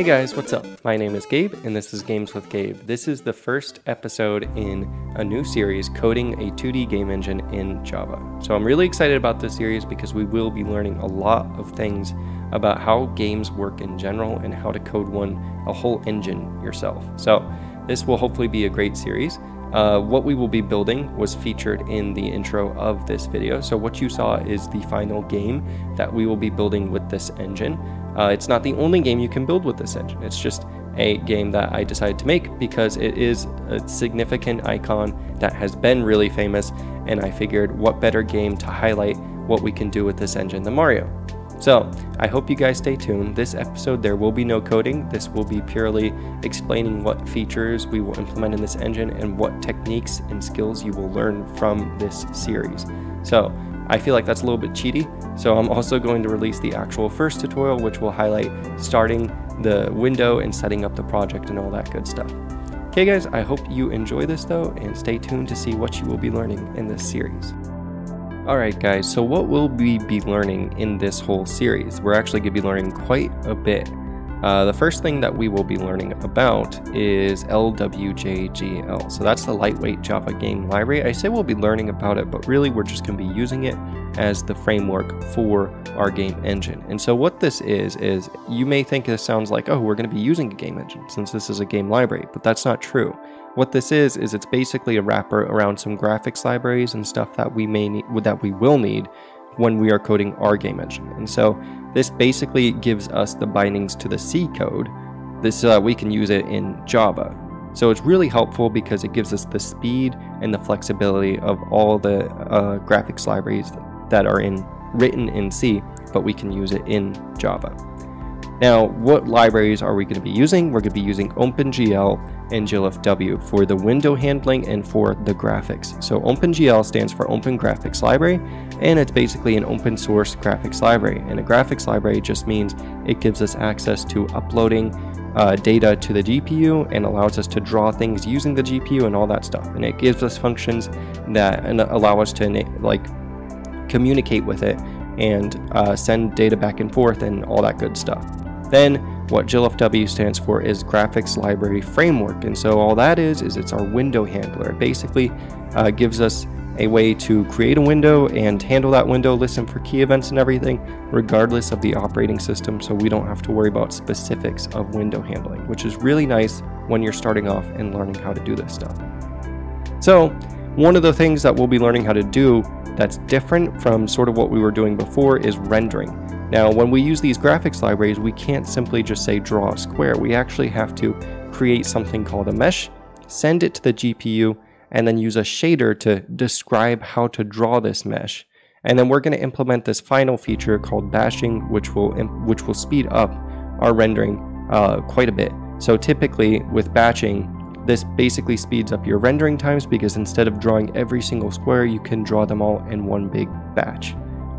Hey guys, what's up? My name is Gabe, and this is Games with Gabe. This is the first episode in a new series coding a 2D game engine in Java. So I'm really excited about this series because we will be learning a lot of things about how games work in general and how to code one, a whole engine yourself. So this will hopefully be a great series. Uh, what we will be building was featured in the intro of this video. So what you saw is the final game that we will be building with this engine. Uh, it's not the only game you can build with this engine. It's just a game that I decided to make because it is a significant icon that has been really famous and I figured what better game to highlight what we can do with this engine than Mario. So, I hope you guys stay tuned. This episode, there will be no coding. This will be purely explaining what features we will implement in this engine and what techniques and skills you will learn from this series. So, I feel like that's a little bit cheaty, so I'm also going to release the actual first tutorial, which will highlight starting the window and setting up the project and all that good stuff. Okay guys, I hope you enjoy this though, and stay tuned to see what you will be learning in this series. Alright guys, so what will we be learning in this whole series? We're actually going to be learning quite a bit. Uh, the first thing that we will be learning about is LWJGL. So that's the lightweight Java game library. I say we'll be learning about it, but really we're just going to be using it as the framework for our game engine. And so what this is, is you may think this sounds like, oh, we're going to be using a game engine since this is a game library, but that's not true. What this is is it's basically a wrapper around some graphics libraries and stuff that we may need that we will need when we are coding our game engine. And so this basically gives us the bindings to the C code this that we can use it in Java. So it's really helpful because it gives us the speed and the flexibility of all the uh, graphics libraries that are in written in C, but we can use it in Java. Now, what libraries are we going to be using? We're going to be using OpenGL and GLFW for the window handling and for the graphics. So OpenGL stands for Open Graphics Library, and it's basically an open source graphics library. And a graphics library just means it gives us access to uploading uh, data to the GPU and allows us to draw things using the GPU and all that stuff. And it gives us functions that allow us to like communicate with it and uh, send data back and forth and all that good stuff. Then what GLFW stands for is Graphics Library Framework. And so all that is, is it's our window handler. It basically uh, gives us a way to create a window and handle that window, listen for key events and everything, regardless of the operating system, so we don't have to worry about specifics of window handling, which is really nice when you're starting off and learning how to do this stuff. So, one of the things that we'll be learning how to do that's different from sort of what we were doing before is rendering. Now, when we use these graphics libraries, we can't simply just say draw a square. We actually have to create something called a mesh, send it to the GPU, and then use a shader to describe how to draw this mesh. And then we're going to implement this final feature called batching, which will which will speed up our rendering uh, quite a bit. So typically with batching, this basically speeds up your rendering times because instead of drawing every single square, you can draw them all in one big batch,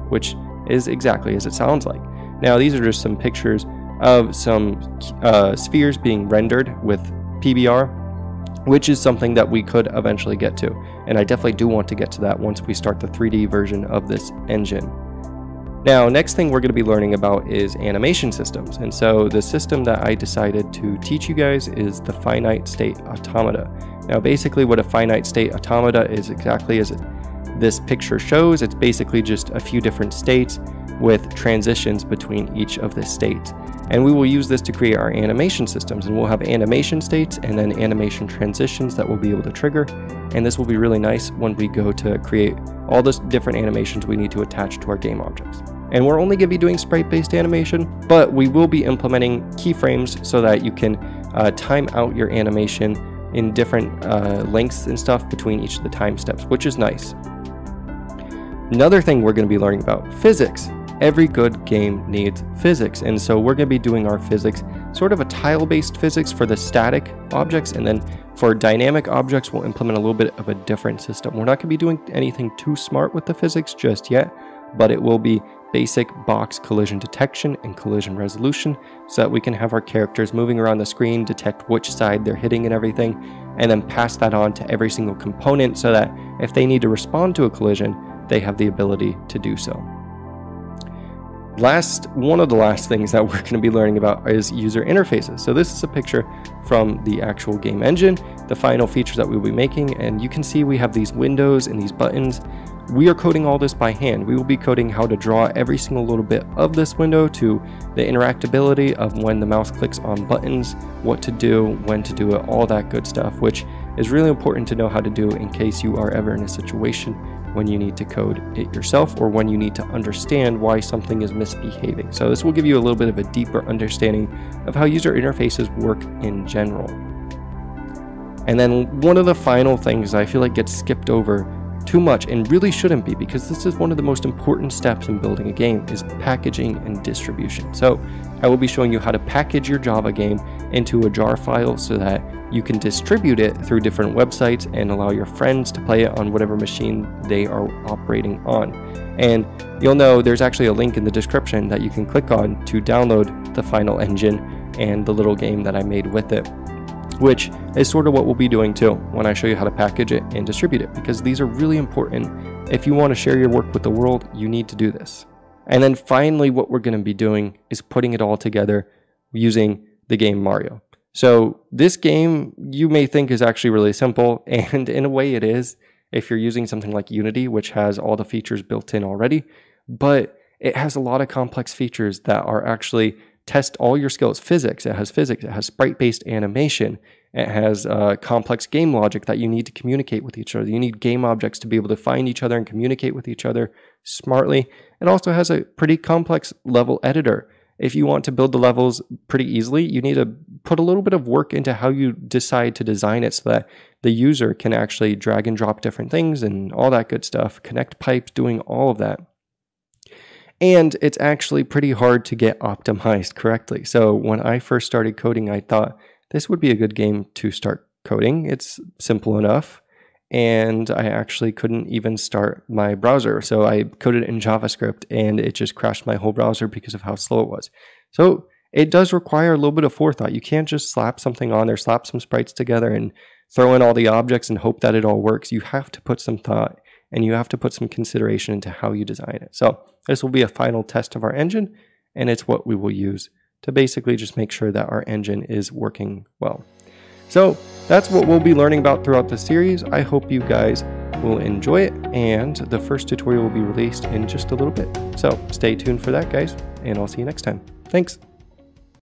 which is exactly as it sounds like. Now, these are just some pictures of some uh, spheres being rendered with PBR, which is something that we could eventually get to. And I definitely do want to get to that once we start the 3D version of this engine. Now, next thing we're going to be learning about is animation systems. And so the system that I decided to teach you guys is the finite state automata. Now, basically what a finite state automata is exactly as it, this picture shows. It's basically just a few different states with transitions between each of the states. And we will use this to create our animation systems and we'll have animation states and then animation transitions that we'll be able to trigger. And this will be really nice when we go to create all the different animations we need to attach to our game objects. And we're only going to be doing sprite-based animation, but we will be implementing keyframes so that you can uh, time out your animation in different uh, lengths and stuff between each of the time steps, which is nice. Another thing we're going to be learning about, physics every good game needs physics. And so we're going to be doing our physics, sort of a tile-based physics for the static objects. And then for dynamic objects, we'll implement a little bit of a different system. We're not going to be doing anything too smart with the physics just yet, but it will be basic box collision detection and collision resolution so that we can have our characters moving around the screen, detect which side they're hitting and everything, and then pass that on to every single component so that if they need to respond to a collision, they have the ability to do so. last one of the last things that we're going to be learning about is user interfaces. So this is a picture from the actual game engine, the final features that we'll be making, and you can see we have these windows and these buttons. We are coding all this by hand. We will be coding how to draw every single little bit of this window to the interactability of when the mouse clicks on buttons, what to do, when to do it, all that good stuff, which is really important to know how to do in case you are ever in a situation when you need to code it yourself or when you need to understand why something is misbehaving. So this will give you a little bit of a deeper understanding of how user interfaces work in general. And then one of the final things I feel like gets skipped over too much and really shouldn't be because this is one of the most important steps in building a game is packaging and distribution. So I will be showing you how to package your Java game into a jar file so that you can distribute it through different websites and allow your friends to play it on whatever machine they are operating on. And you'll know there's actually a link in the description that you can click on to download the final engine and the little game that I made with it which is sort of what we'll be doing too when I show you how to package it and distribute it, because these are really important. If you want to share your work with the world, you need to do this. And then finally, what we're going to be doing is putting it all together using the game Mario. So this game you may think is actually really simple, and in a way it is if you're using something like Unity, which has all the features built in already, but it has a lot of complex features that are actually test all your skills. Physics, it has physics, it has sprite-based animation, it has uh, complex game logic that you need to communicate with each other. You need game objects to be able to find each other and communicate with each other smartly. It also has a pretty complex level editor if you want to build the levels pretty easily, you need to put a little bit of work into how you decide to design it so that the user can actually drag and drop different things and all that good stuff, connect pipes, doing all of that. And it's actually pretty hard to get optimized correctly. So when I first started coding, I thought this would be a good game to start coding. It's simple enough and I actually couldn't even start my browser. So I coded it in JavaScript and it just crashed my whole browser because of how slow it was. So it does require a little bit of forethought. You can't just slap something on there, slap some sprites together and throw in all the objects and hope that it all works. You have to put some thought and you have to put some consideration into how you design it. So this will be a final test of our engine and it's what we will use to basically just make sure that our engine is working well. So that's what we'll be learning about throughout the series. I hope you guys will enjoy it, and the first tutorial will be released in just a little bit. So stay tuned for that, guys, and I'll see you next time. Thanks.